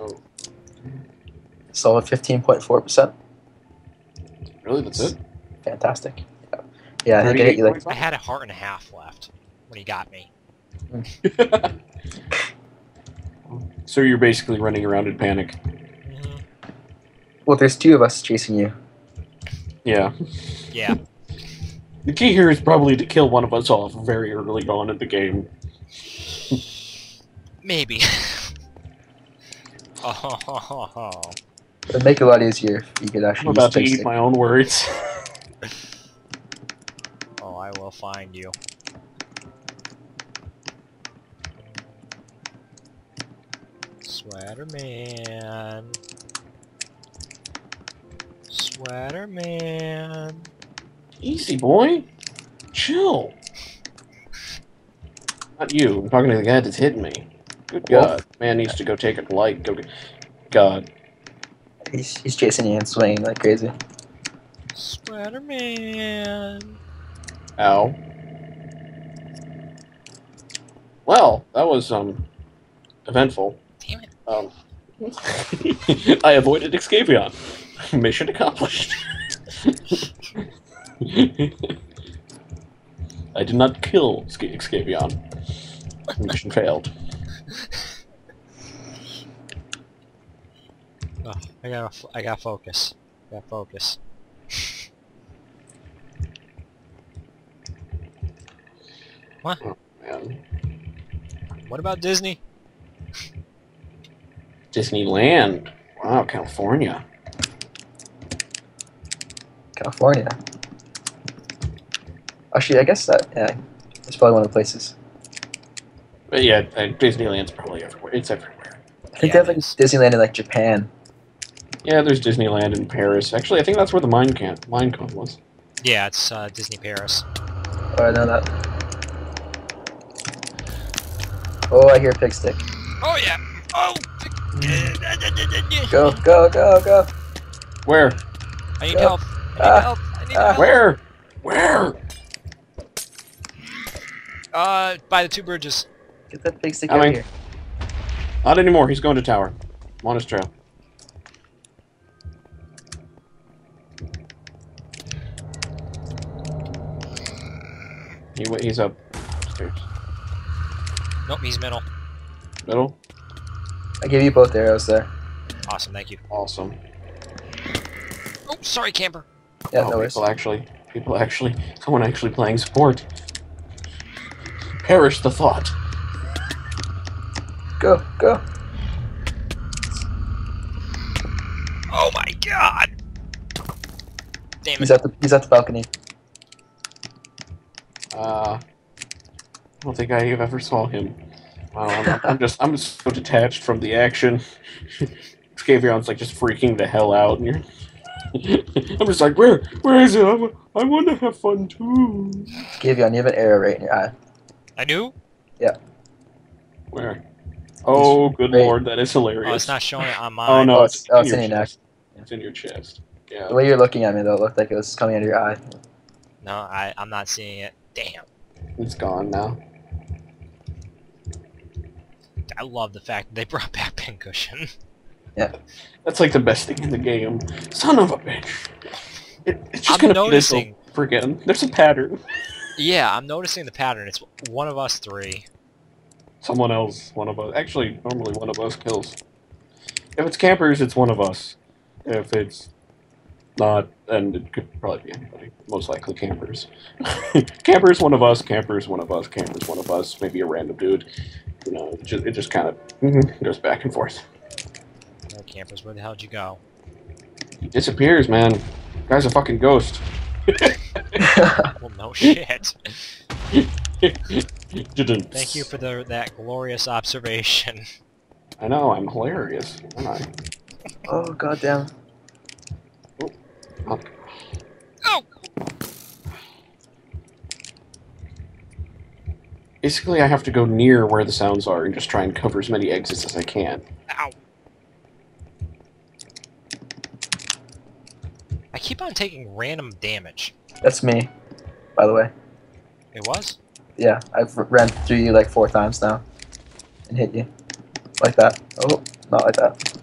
Oh, So 15.4%. really? That's it? Fantastic. Yeah, yeah I think I hit you like I had a heart and a half left when he got me. so you're basically running around in panic. hmm well. There's two of us chasing you. Yeah. Yeah. The key here is probably to kill one of us off very early on in the game. Maybe. oh, It'd make it a lot easier if you could actually. I'm about to eat joystick. my own words. oh, I will find you. Sweater man. Sweater man. Easy, boy. Chill. Not you. I'm talking to the guy that's hitting me. Good Wolf. God. Man needs to go take a light. Go. God. He's, he's chasing you and swinging like crazy. Sweater man. Ow. Well, that was um eventful. Damn it. Um, I avoided Excavion. Mission accomplished. I did not kill Sca- Excavion. Mission failed. Oh, I gotta, I gotta focus. I gotta focus. Man. What about Disney? Disneyland. Wow, California. California. Actually, I guess that yeah, it's probably one of the places. But yeah, uh, Disneyland's probably everywhere. It's everywhere. I think Yeah, they have like. Disneyland in like Japan. Yeah, there's Disneyland in Paris. Actually, I think that's where the Minecon Minecon was. Yeah, it's uh, Disney Paris. Oh, I know that. Oh, I hear pig stick. Oh yeah. Oh. Go, go, go, go. Where? I need Go. help. I need Ah. help. I need Ah. help. Where? Where? Uh, by the two bridges. Get that pig stick Coming. out here. Not anymore. He's going to tower. I'm on his trail. He, wa- he's up stairs. Nope, he's middle. Middle. I gave you both arrows there. Awesome, thank you. Awesome. Oh, sorry, camper. Yeah, oh, no worries. people actually, people actually, someone actually playing support. Perish the thought. Go, go. Oh my god. Damn He's at the he's at the balcony. Uh, I don't think I have ever saw him. Wow, I'm, I'm just, I'm just so detached from the action. Scavion's like just freaking the hell out, and you're. I'm just like, where, where is it? I'm, I want to have fun too. Give you, you have an arrow right in your eye. I knew. Yeah. Where? Oh, good Right. lord, that is hilarious. Oh, it's not showing it on my. Oh no, Oh, it's, it's- oh, in it's your in your neck. chest. It's in your chest. Yeah. The way you're looking at me though, it looked like it was coming out of your eye. No, I, I'm not seeing it. Damn. It's gone now. I love the fact that they brought back Pincushion. Yeah. That's like the best thing in the game. Son of a bitch. It, it's just I'm gonna be this noticing. over again. There's a pattern. Yeah, I'm noticing the pattern. It's one of us three. Someone else, one of us. Actually, normally one of us kills. If it's Camperz, it's one of us. If it's not, and it could probably be anybody. Most likely Camperz. Camperz, one of us. Camperz, one of us. Camperz, one of us. Maybe a random dude. You know, it just, it just kind of mm-hmm. goes back and forth. No Camperz, where the hell did you go? He disappears, man. Guy's a fucking ghost. Well, no shit. Didn't. Thank you for the, that glorious observation. I know, I'm hilarious. Am I? oh goddamn. Oh, Oh! Basically, I have to go near where the sounds are and just try and cover as many exits as I can. Ow! I keep on taking random damage. That's me, by the way. It was? Yeah, I've ran through you like four times now. And hit you. Like that. Oh, not like that.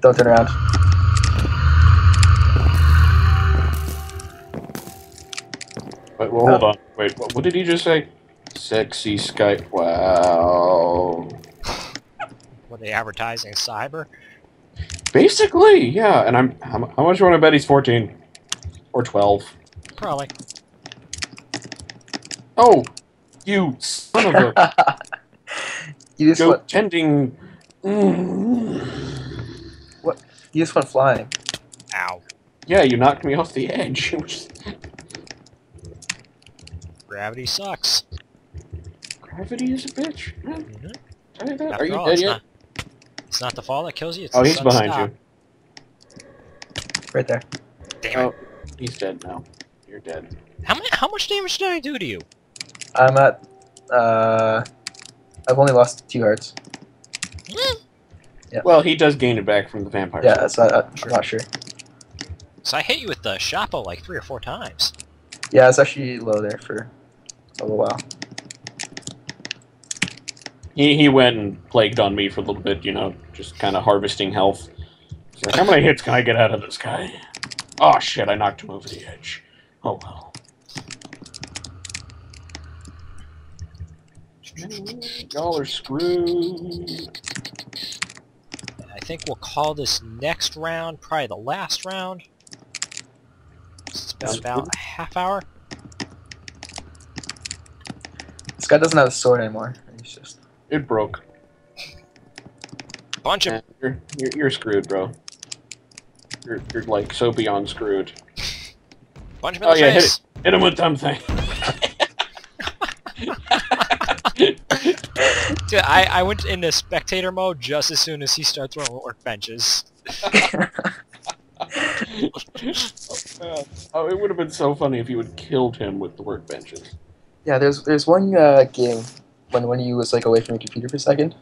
Don't turn around. Wait, well, hold oh. on. Wait, what, what did he just say? Sexy Skype. Wow. Were they advertising cyber? Basically, yeah. And I'm how, how much do you want to bet he's 14 or 12? Probably. Oh, you son of a you just went. tending. Mm. You just went flying. Ow. Yeah, you knocked me off the edge. Gravity sucks. Gravity is a bitch. Yeah, tell you. After Are you all, dead it's yet? Not, it's not the fall that kills you. It's Oh, the he's behind stop. you. Right there. Damn Oh, it. he's dead now. You're dead. How, many, how much damage did I do to you? I'm at. Uh, I've only lost two hearts. Yeah. Well, he does gain it back from the vampire. Yeah, that's not, I'm Sure. not sure. So I hit you with the Shapo like three or four times. Yeah, it's actually low there for a little while. He he went and plagued on me for a little bit, you know, just kind of harvesting health. Like, how many hits can I get out of this guy? Oh shit! I knocked him over the edge. Oh well. Y'all are screwed. I think we'll call this next round probably the last round. It's been Sounds about good. a half hour. This guy doesn't have a sword anymore. He's just. It broke. Bunch of Yeah, you're, you're you're screwed, bro. You're you're like so beyond screwed. bunch of in Oh, the yeah, hit face. Hit him with dumb thing. Dude, I, I went into spectator mode just as soon as he started throwing workbenches. oh, it would have been so funny if you had killed him with the workbenches. Yeah, there's there's one uh, game when when you was like away from your computer for a second,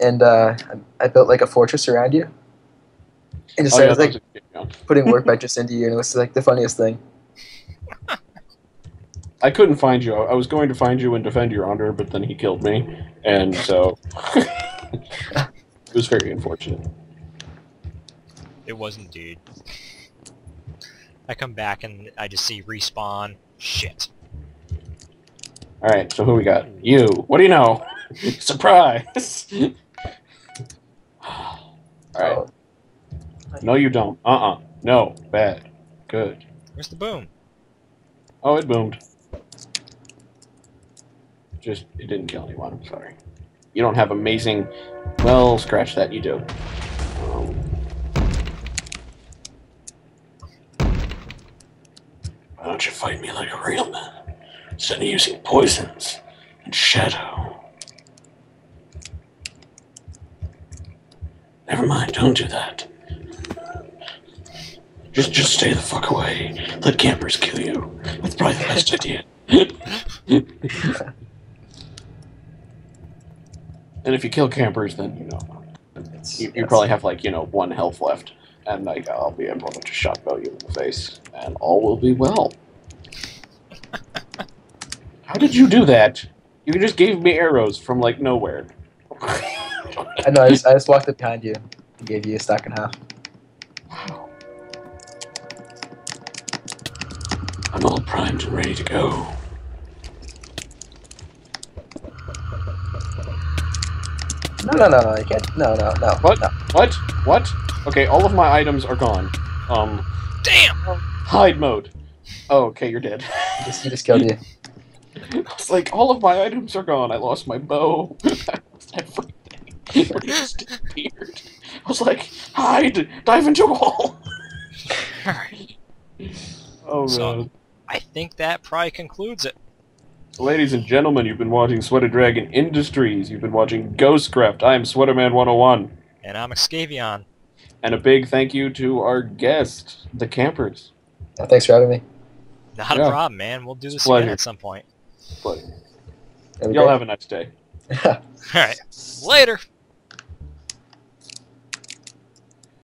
and uh, I, I built like a fortress around you, and just Oh, started that like was a good one. putting workbenches into you, and it was like the funniest thing. I couldn't find you. I was going to find you and defend your honor, but then he killed me, and so it was very unfortunate. It was indeed. I come back and I just see respawn. Shit. All right, so who we got? You. What do you know? Surprise! All right. No, you don't. Uh-uh. No. Bad. Good. Where's the boom? Oh, it boomed. Just, it didn't kill anyone. I'm sorry. You don't have amazing. Well, scratch that. You do. Um, why don't you fight me like a real man instead of using poisons and shadow? Never mind. Don't do that. Just, just stay the fuck away. Let Camperz kill you. That's probably the best idea. and if you kill Camperz, then you know it's, you, you probably have like you know one health left, and like I'll be able to just shotgun you in the face, and all will be well. How did you do that? You just gave me arrows from like nowhere. I know. I just, I just walked up behind you and gave you a stack and a half. Wow. I'm all primed and ready to go. No, no, no, no. You can't. No, no, no. What? No. What? What? Okay, all of my items are gone. Um, Damn! hide mode. Oh, okay, you're dead. You just, you just killed you. I like, all of my items are gone. I lost my bow. I lost everything. Everything just disappeared. I was like, hide! Dive into a hole! Alright. Oh, So- God. I think that probably concludes it. Ladies and gentlemen, you've been watching Sweater Dragon Industries. You've been watching Ghostcraft. I am Sweaterman 101. And I'm Excavion. And a big thank you to our guest, the Camperz. Yeah, thanks for having me. Not Yeah. a problem, man. We'll do this Pleasure. again at some point. But That'd y'all great. have a nice day. Alright. Later!